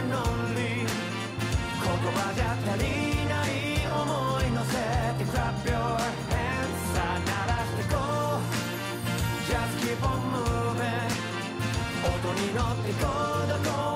「言葉じゃ足りない思いのせて ＴｈｅＰｉｒｒｅｎｔｈｅ」「鳴らしてこうジャズキーポンムーブ音に乗っていこうどこ